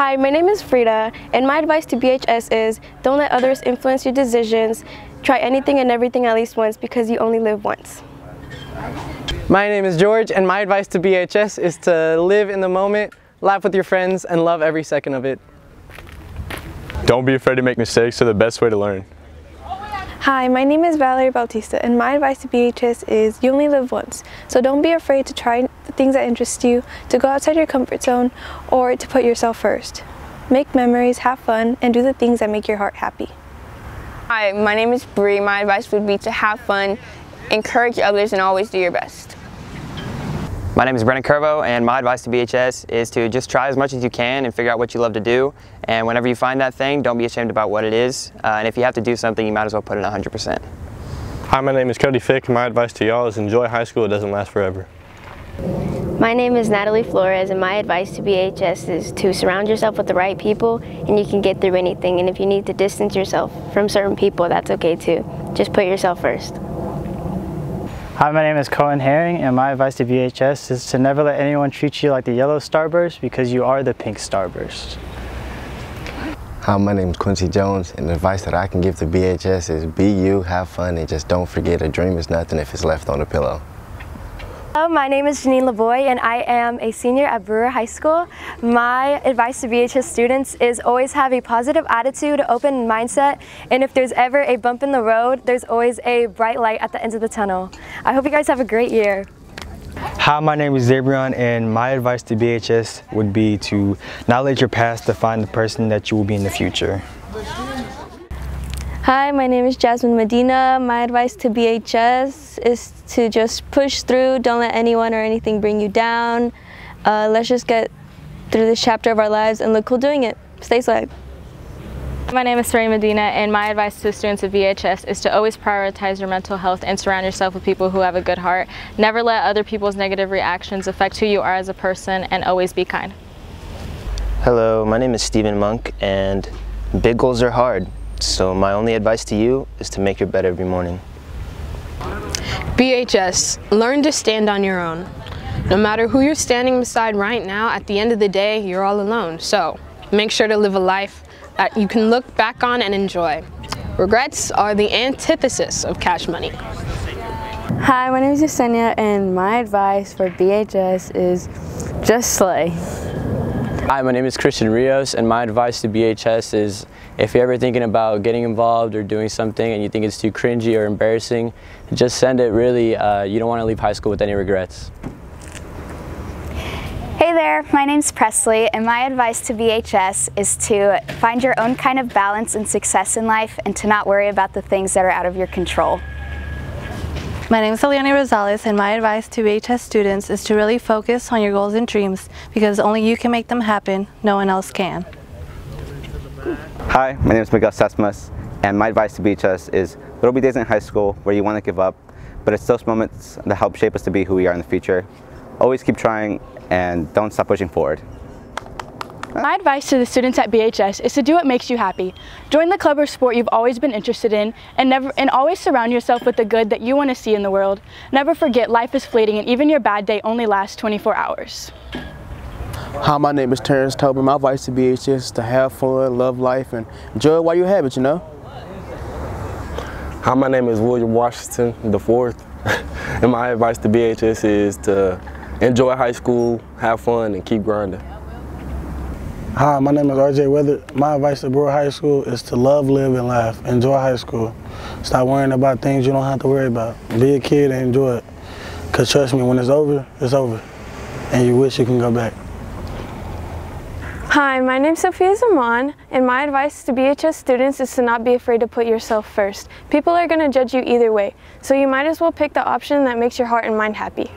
Hi, my name is Frida, and my advice to BHS is don't let others influence your decisions. Try anything and everything at least once because you only live once. My name is George, and my advice to BHS is to live in the moment, laugh with your friends, and love every second of it. Don't be afraid to make mistakes, they're the best way to learn. Hi, my name is Valerie Bautista and my advice to BHS is you only live once. So don't be afraid to try the things that interest you, to go outside your comfort zone, or to put yourself first. Make memories, have fun, and do the things that make your heart happy. Hi, my name is Bree. My advice would be to have fun, encourage others, and always do your best. My name is Brennan Curvo and my advice to BHS is to just try as much as you can and figure out what you love to do and whenever you find that thing don't be ashamed about what it is uh, and if you have to do something you might as well put in 100%. Hi, my name is Cody Fick my advice to y'all is enjoy high school, it doesn't last forever. My name is Natalie Flores and my advice to BHS is to surround yourself with the right people and you can get through anything and if you need to distance yourself from certain people that's okay too. Just put yourself first. Hi, my name is Cohen Herring and my advice to BHS is to never let anyone treat you like the yellow starburst because you are the pink starburst. Hi, my name is Quincy Jones and the advice that I can give to BHS is be you, have fun, and just don't forget a dream is nothing if it's left on a pillow. Hello, my name is Janine Lavoy and I am a senior at Brewer High School. My advice to BHS students is always have a positive attitude, open mindset, and if there's ever a bump in the road, there's always a bright light at the end of the tunnel. I hope you guys have a great year. Hi, my name is Zabrion and my advice to BHS would be to not let your past define the person that you will be in the future. Hi, my name is Jasmine Medina. My advice to BHS is to just push through. Don't let anyone or anything bring you down. Uh, let's just get through this chapter of our lives and look cool doing it. Stay swag. My name is Ray Medina and my advice to the students of BHS is to always prioritize your mental health and surround yourself with people who have a good heart. Never let other people's negative reactions affect who you are as a person and always be kind. Hello, my name is Stephen Monk and big goals are hard. So my only advice to you is to make your bed every morning. BHS, learn to stand on your own. No matter who you're standing beside right now, at the end of the day, you're all alone. So make sure to live a life that you can look back on and enjoy. Regrets are the antithesis of cash money. Hi, my name is Yesenia and my advice for BHS is just slay. Hi, my name is Christian Rios and my advice to BHS is if you're ever thinking about getting involved or doing something and you think it's too cringy or embarrassing, just send it really. Uh, you don't want to leave high school with any regrets. Hey there, my name's Presley and my advice to BHS is to find your own kind of balance and success in life and to not worry about the things that are out of your control. My name is Eliana Rosales and my advice to BHS students is to really focus on your goals and dreams because only you can make them happen, no one else can. Hi, my name is Miguel Sesmas and my advice to BHS is there will be days in high school where you want to give up, but it's those moments that help shape us to be who we are in the future. Always keep trying and don't stop pushing forward. My advice to the students at BHS is to do what makes you happy. Join the club or sport you've always been interested in and never and always surround yourself with the good that you want to see in the world. Never forget life is fleeting and even your bad day only lasts 24 hours. Hi, my name is Terrence Tobin. My advice to BHS is to have fun, love life, and enjoy it while you have it, you know? Hi, my name is William Washington the fourth, and my advice to BHS is to enjoy high school, have fun, and keep grinding. Hi, my name is RJ Weather. My advice to Brewer High School is to love, live, and laugh. Enjoy high school. Stop worrying about things you don't have to worry about. Be a kid and enjoy it. Because trust me, when it's over, it's over. And you wish you can go back. Hi, my name is Sophia Zaman, and my advice to BHS students is to not be afraid to put yourself first. People are going to judge you either way, so you might as well pick the option that makes your heart and mind happy.